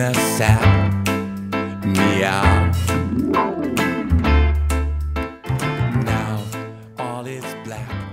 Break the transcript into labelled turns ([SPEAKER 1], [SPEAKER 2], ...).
[SPEAKER 1] gonna sap me out. Now all is black.